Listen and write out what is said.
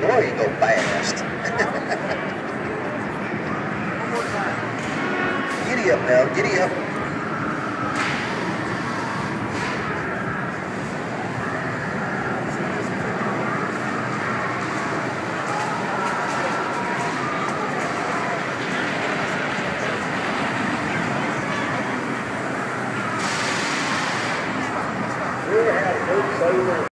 boy, you go fast. giddy up now, giddy up. We're